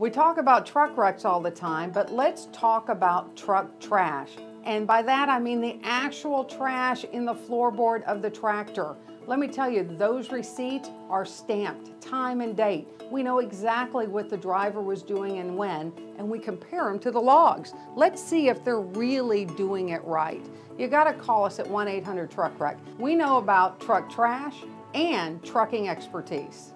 We talk about truck wrecks all the time, but let's talk about truck trash. And by that I mean the actual trash in the floorboard of the tractor. Let me tell you, those receipts are stamped, time and date. We know exactly what the driver was doing and when, and we compare them to the logs. Let's see if they're really doing it right. You gotta call us at 1-800-TRUCK-WRECK. We know about truck trash and trucking expertise.